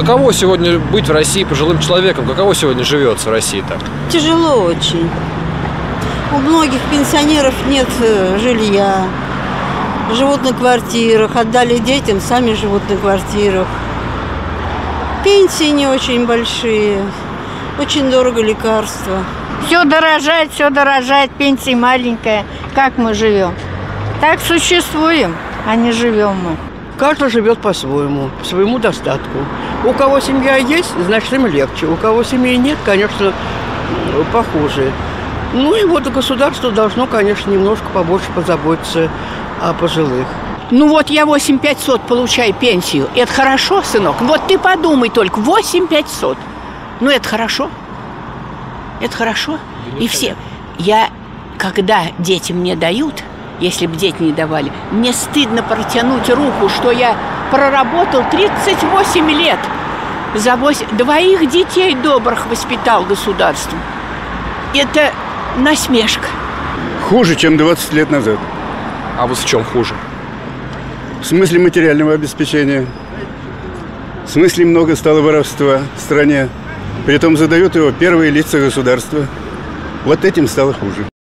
каково сегодня быть в России пожилым человеком? Каково сегодня живется в России-то? Тяжело очень. У многих пенсионеров нет э, жилья, живут на квартирах, отдали детям, сами живут на квартирах. Пенсии не очень большие, очень дорого лекарства. Все дорожает, все дорожает, пенсия маленькая. Как мы живем? Так существуем, а не живем мы. Каждый живет по-своему, по своему достатку. У кого семья есть, значит им легче. У кого семьи нет, конечно, похуже. Ну и вот государство должно, конечно, немножко побольше позаботиться о пожилых. Ну вот я 8 500 получаю пенсию. Это хорошо, сынок? Вот ты подумай только, 8 500. Ну это хорошо. Это хорошо. И все. Я, когда дети мне дают, если бы дети не давали, мне стыдно протянуть руку, что я проработал 38 лет. За 8, двоих детей добрых воспитал государство. Это насмешка. Хуже, чем 20 лет назад. А вот в чем хуже? В смысле материального обеспечения. В смысле много стало воровства в стране. Притом задают его первые лица государства. Вот этим стало хуже.